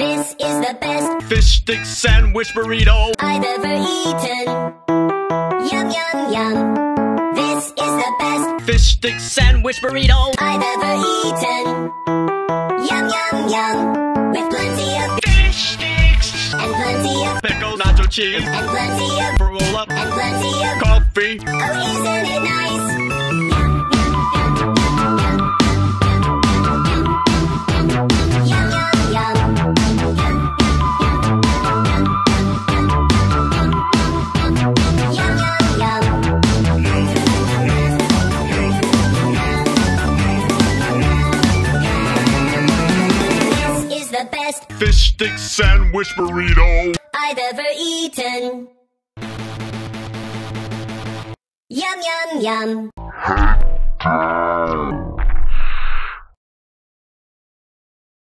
This is the best Fish stick sandwich burrito. I've ever eaten. Yum, yum, yum. This is the best Fish stick sandwich burrito. I've ever eaten. Yum, yum, yum. With plenty of Fish sticks. and plenty of Pickle nacho cheese. and plenty of Roll up. and plenty of Coffee. Oh, isn't it nice? The best Fish stick sandwich burrito. I've ever eaten. Yum, yum, yum.